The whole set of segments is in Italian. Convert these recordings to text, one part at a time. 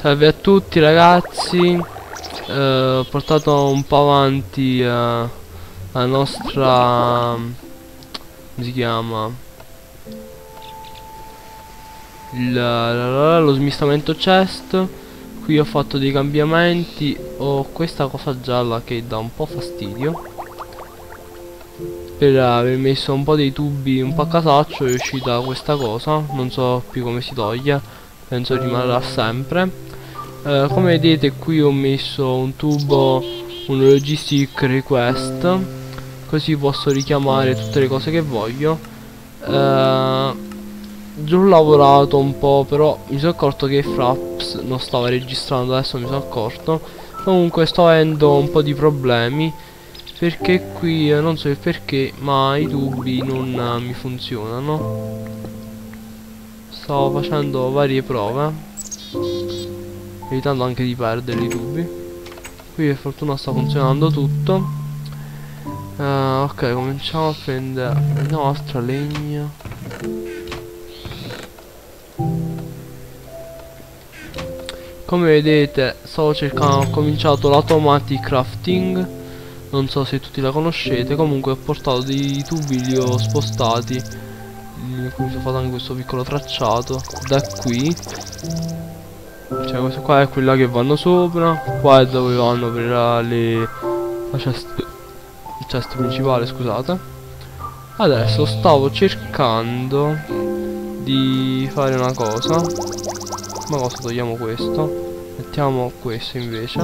Salve a tutti ragazzi. Eh, Ho portato un po' avanti eh, la nostra come si chiama? Il, lo smistamento chest. Qui ho fatto dei cambiamenti. Ho questa cosa gialla che dà un po' fastidio. Per aver messo un po' dei tubi un po' a casaccio è uscita questa cosa. Non so più come si toglie. Penso rimarrà sempre eh, come vedete qui ho messo un tubo un logistic request così posso richiamare tutte le cose che voglio. Eh, già ho lavorato un po' però mi sono accorto che Fraps non stava registrando adesso mi sono accorto. Comunque sto avendo un po' di problemi perché qui eh, non so il perché ma i tubi non eh, mi funzionano. Sto facendo varie prove evitando anche di perdere i tubi. Qui per fortuna sta funzionando tutto. Uh, ok cominciamo a prendere prendiamo altra legna. Come vedete stavo cercando ho cominciato l'automatic crafting. Non so se tutti la conoscete comunque ho portato dei tubi li ho spostati. Mi sono fatto anche questo piccolo tracciato. Da qui cioè questo qua è quella che vanno sopra qua è dove vanno per le la cesta il cesto principale scusate. Adesso stavo cercando di fare una cosa. Ma cosa togliamo questo. Mettiamo questo invece.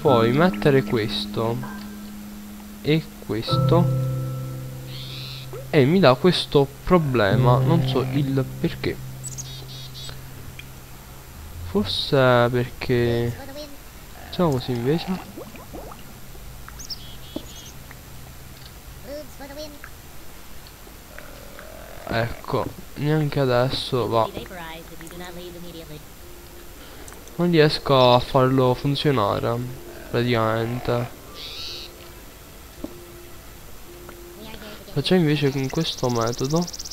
Poi mettere questo e questo. E mi dà questo problema non so il perché forse perché facciamo così invece. Ecco neanche adesso va. Non riesco a farlo funzionare praticamente. Facciamo invece con questo metodo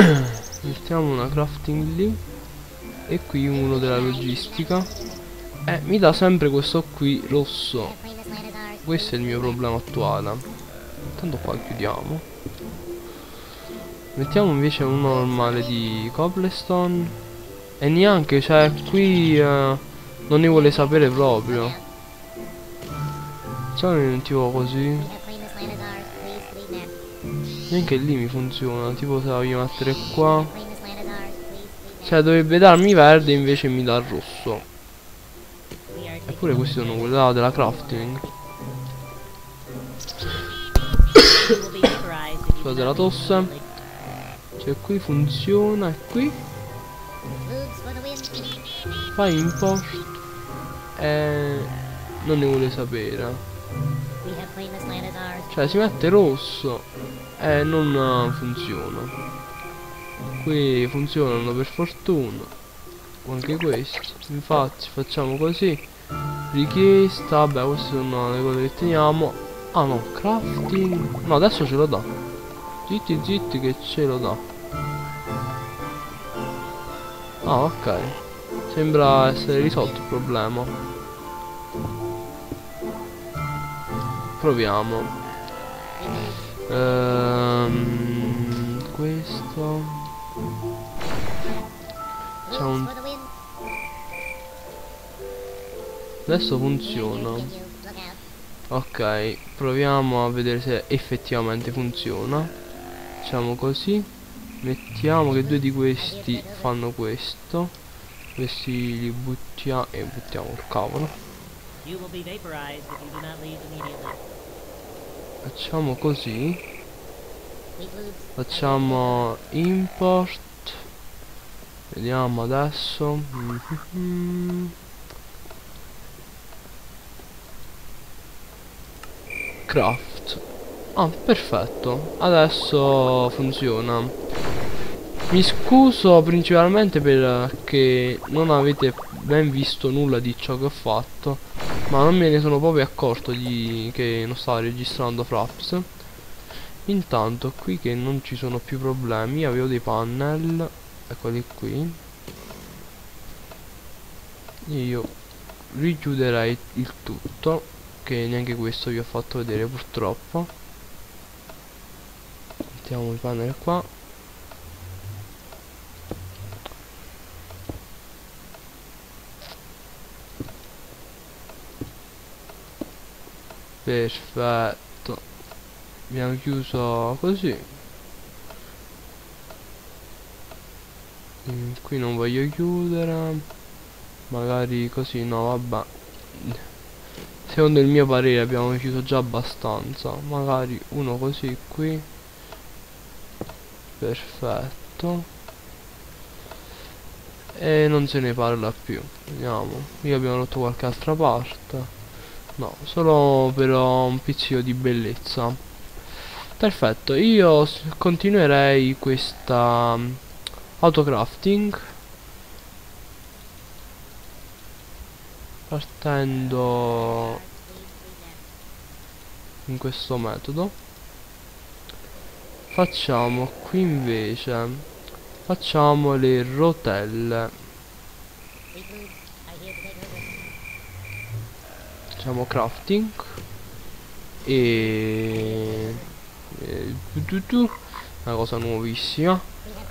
mettiamo una crafting lì. E qui uno della logistica. Eh, mi dà sempre questo qui rosso. Questo è il mio problema attuale. Tanto qua chiudiamo. Mettiamo invece uno normale di cobblestone. E neanche, cioè, qui uh, non ne vuole sapere proprio. Un tipo così. Neanche lì mi funziona, tipo se la voglio mettere qua. Cioè dovrebbe darmi verde invece mi dà rosso. Eppure questi sono quelli della crafting. Scusate la tosse. Cioè qui funziona e qui fai import e non ne vuole sapere cioè si mette rosso e non funziona. Qui funzionano per fortuna. Anche questi. Infatti facciamo così. Richiesta vabbè queste sono le cose che teniamo. Ah no crafting. No adesso ce lo dà zitti zitti che ce lo dà ah ok. Sembra essere risolto il problema. Proviamo. Ehm, questo. C'è un... Adesso funziona. Ok, proviamo a vedere se effettivamente funziona. Facciamo così. Mettiamo che due di questi fanno questo questi li buttiamo e buttiamo il cavolo facciamo così facciamo import. Vediamo adesso. Craft. Ah perfetto. Adesso funziona. Mi scuso principalmente perché non avete ben visto nulla di ciò che ho fatto Ma non me ne sono proprio accorto di che non stava registrando Fraps intanto qui che non ci sono più problemi avevo dei panel eccoli qui. Io richiuderei il tutto che neanche questo vi ho fatto vedere purtroppo. Mettiamo il panel qua. Perfetto abbiamo chiuso così. Mm, qui non voglio chiudere. Magari così no vabbè. Secondo il mio parere abbiamo chiuso già abbastanza. Magari uno così qui. Perfetto. E non se ne parla più. Vediamo. Qui abbiamo rotto qualche altra parte. No, solo per un pizzico di bellezza. Perfetto, io continuerei questa um, autocrafting. Partendo in questo metodo. Facciamo qui invece facciamo le rotelle. Facciamo crafting. E, una cosa nuovissima.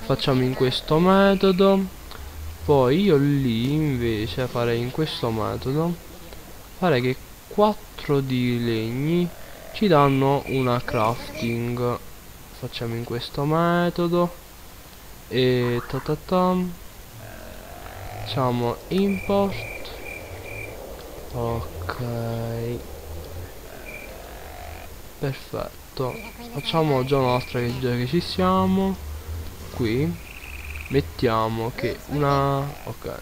Facciamo in questo metodo. Poi io lì invece farei in questo metodo. Farei che 4 di legni ci danno una crafting. Facciamo in questo metodo. E ta ta ta. Facciamo import. Ok. Perfetto facciamo già un'altra che già che ci siamo. Qui. Mettiamo che una ok.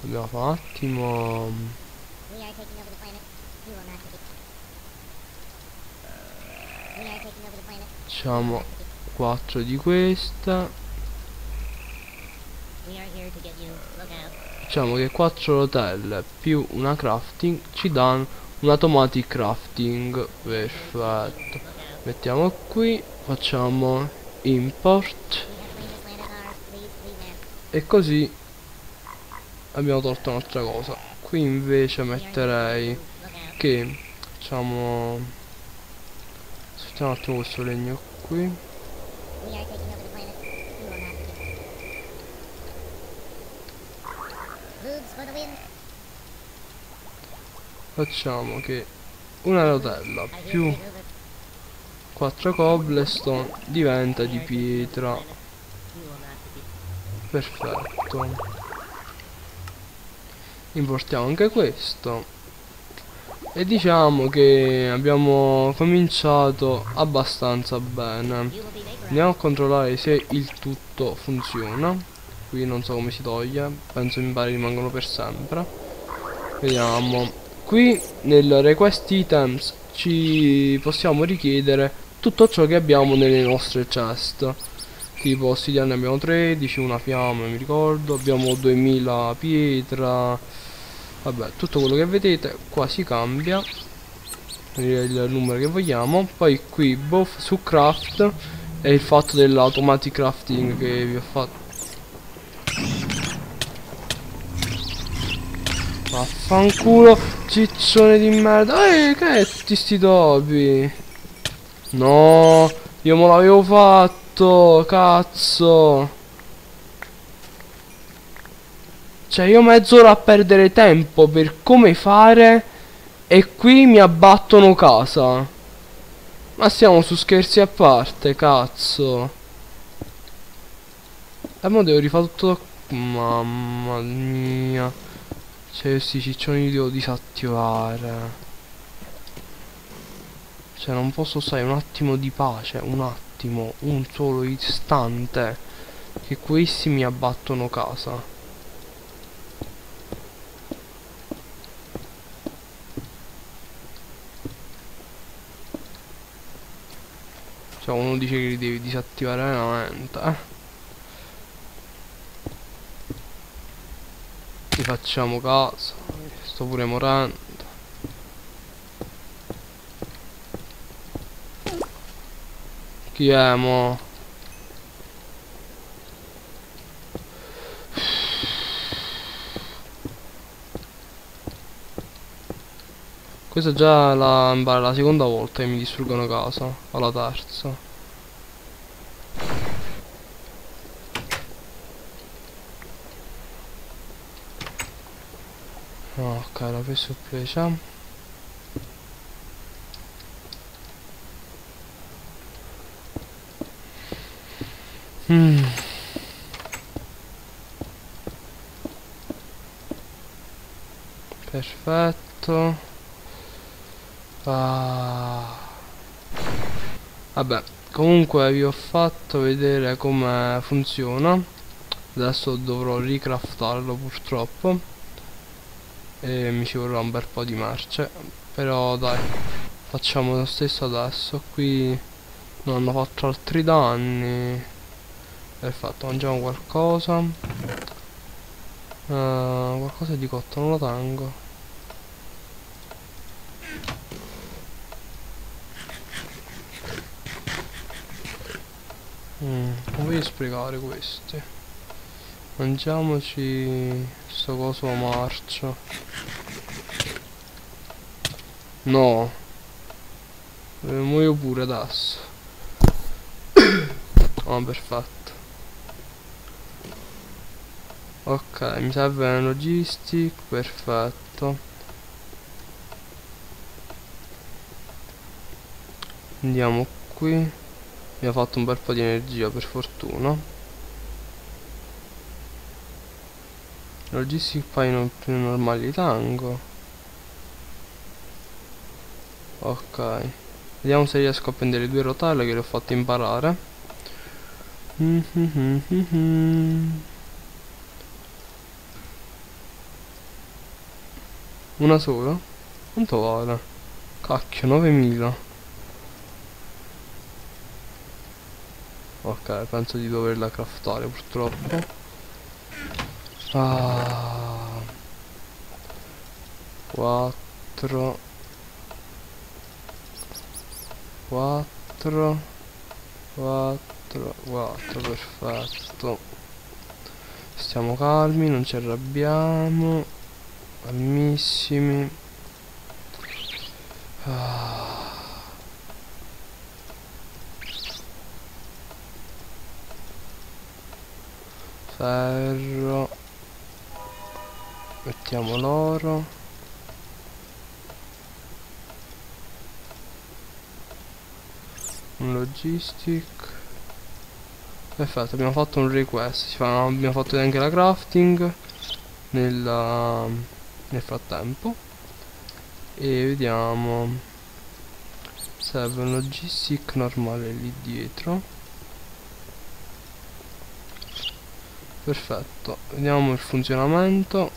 Dobbiamo fare un attimo. Facciamo 4 di questa. Diciamo che 4 rotelle più una crafting ci danno un automatic crafting perfetto mettiamo qui facciamo import. E così abbiamo tolto un'altra cosa. Qui invece metterei che facciamo aspettiamo un attimo questo legno qui facciamo che una rotella più 4 cobblestone diventa di pietra. Perfetto. Importiamo anche questo. E diciamo che abbiamo cominciato abbastanza bene. Andiamo a controllare se il tutto funziona. Qui non so come si toglie penso in pare rimangono per sempre. Vediamo qui nel request items ci possiamo richiedere tutto ciò che abbiamo nelle nostre chest. Tipo ossidiana abbiamo 13 una fiamma mi ricordo. Abbiamo 2000 pietra. Vabbè tutto quello che vedete qua si cambia. Il numero che vogliamo. Poi qui both su craft e il fatto dell'automatic crafting che vi ho fatto Vaffanculo, ciccione di merda. Ehi, che è tutti sti topi? No, io me l'avevo fatto, cazzo. Cioè, io mezz'ora a perdere tempo per come fare e qui mi abbattono casa. Ma siamo su scherzi a parte, cazzo. E mo devo rifare tutto... Mamma mia. Cioè questi ciccioni li devo disattivare. Cioè non posso stare un attimo di pace Un attimo Un solo istante Che questi mi abbattono casa. Cioè uno dice che li devi disattivare veramente eh facciamo caso Sto pure morendo Chi è mo? Questa è già la, la seconda volta che mi distruggono casa, alla terza. Ok, la preso presa. Mm. Perfetto. Ah. Vabbè, comunque vi ho fatto vedere come funziona. Adesso dovrò ricraftarlo purtroppo. E mi ci vorrà un bel po' di marce. Però dai, facciamo lo stesso adesso. Qui non hanno fatto altri danni. Perfetto, mangiamo qualcosa. Uh, qualcosa di cotto, non lo tengo. Mm, non voglio sprecare questi. Mangiamoci sto coso marcio. No. Muoio pure adesso. oh, perfetto. ok mi serve logistic perfetto andiamo qui mi ha fatto un bel po' di energia per fortuna logistic poi non più normali li tengo ok vediamo se riesco a prendere due rotelle che le ho fatte imparare. Una sola? Quanto vale? Cacchio, 9000 Ok, penso di doverla craftare purtroppo Ah 4 4 4 4 perfetto. Stiamo calmi non ci arrabbiamo. Calmissimi. Ah. Mettiamo l'oro. Un logistic. Perfetto abbiamo fatto un request abbiamo fatto anche la crafting nella nel frattempo. E vediamo. Serve un logistic normale lì dietro. Perfetto vediamo il funzionamento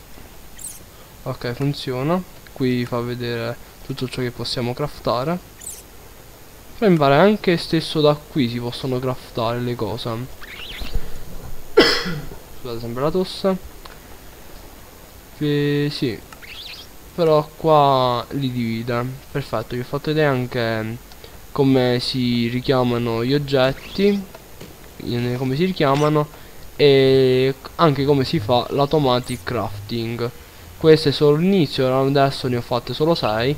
ok funziona. Qui fa vedere tutto ciò che possiamo craftare. Però mi pare anche stesso da qui si possono craftare le cose. Scusate sembra la tosse. Che sì. Però qua li divide. Perfetto vi ho fatto vedere anche come si richiamano gli oggetti. Come si richiamano e anche come si fa l'automatic crafting questo è solo l'inizio adesso ne ho fatte solo 6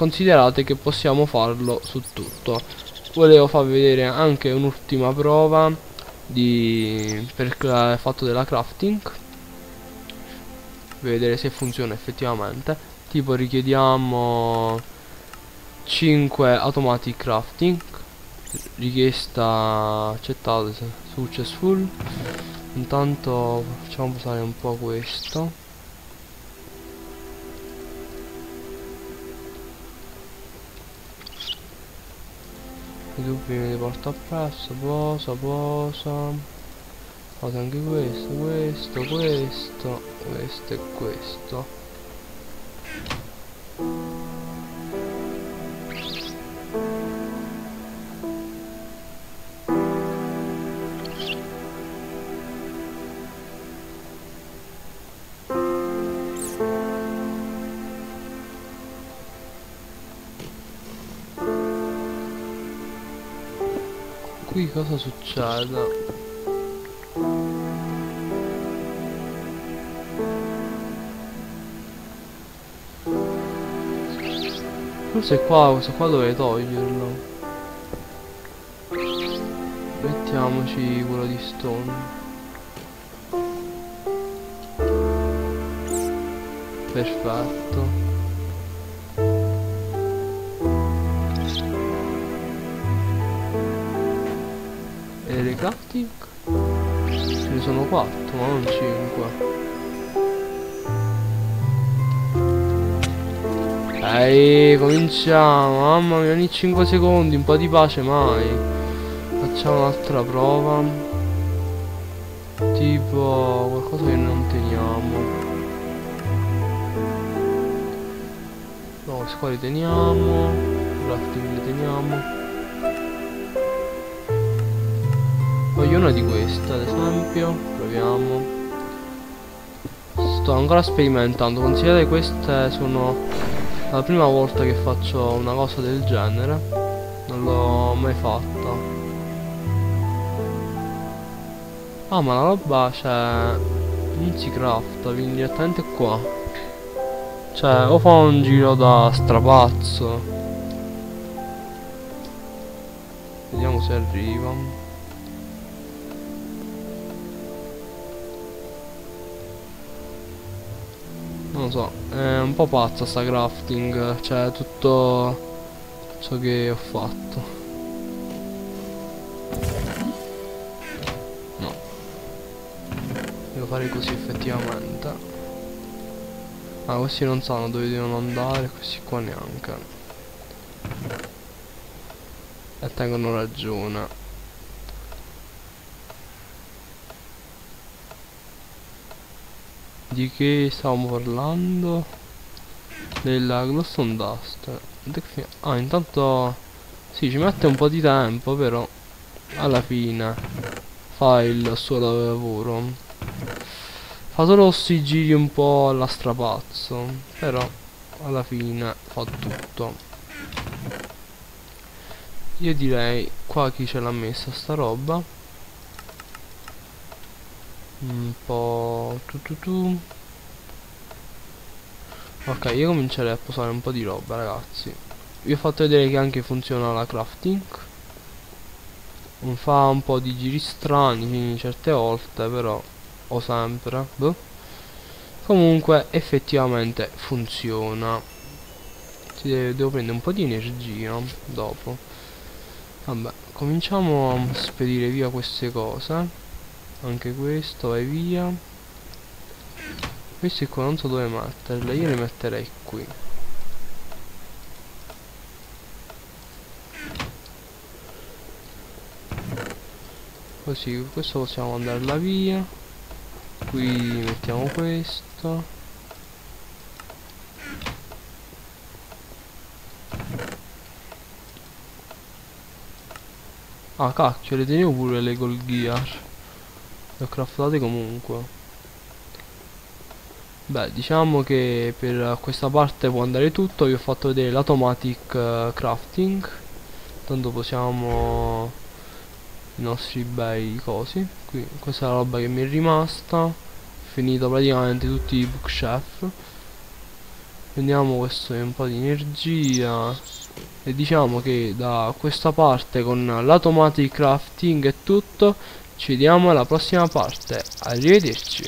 considerate che possiamo farlo su tutto. Volevo farvi vedere anche un'ultima prova di per il fatto della crafting. Vedere se funziona effettivamente. Tipo richiediamo 5 automatic crafting. Richiesta accettata successful. Intanto facciamo passare un po' questo i dubbi me li porto appresso posa posa. Fate anche questo, questo, questo, questo e questo. Qui cosa succede? Forse qua, questo qua dove toglierlo. Mettiamoci quello di stone. Perfetto E le crafting? Ce ne sono 4 ma non 5 Dai, cominciamo. Mamma mia, ogni 5 secondi, un po' di pace mai. Facciamo un'altra prova. Tipo qualcosa che non teniamo. No, questi qua li teniamo. Crafting teniamo. Voglio una di queste, ad esempio. Proviamo. Sto ancora sperimentando. Considerate queste sono la prima volta che faccio una cosa del genere non l'ho mai fatta ah ma la roba cioè non si crafta quindi direttamente qua cioè o fa un giro da strapazzo vediamo se arriva lo so è un po' pazza sta crafting cioè tutto ciò che ho fatto. No. Devo fare così effettivamente. Ah questi non sanno dove devono andare questi qua neanche. E tengono ragione di che stavamo parlando? Della Glosson Dust ah intanto sì ci mette un po' di tempo però alla fine fa il suo lavoro. Fa solo sti giri un po' alla strapazzo però alla fine fa tutto. Io direi qua chi ce l'ha messa sta roba un po' tu tu tu. Ok io comincerei a posare un po' di roba ragazzi. Vi ho fatto vedere che anche funziona la crafting non fa un po' di giri strani certe volte però o sempre boh. comunque effettivamente funziona. Deve, devo prendere un po' di energia dopo. Vabbè cominciamo a spedire via queste cose anche questo vai via. Questi qua non so dove metterle io li metterei qui. Così questo possiamo mandarla via. Qui mettiamo questo. Ah cacchio, le teniamo pure le gold gear le ho craftate comunque. Beh diciamo che per questa parte può andare tutto. Vi ho fatto vedere l'automatic uh, crafting. Tanto possiamo i nostri bei cosi. Qui questa è la roba che mi è rimasta. Finito praticamente tutti i bookshelf. Prendiamo questo un po' di energia. E diciamo che da questa parte con l'automatic crafting è tutto ci vediamo alla prossima parte. Arrivederci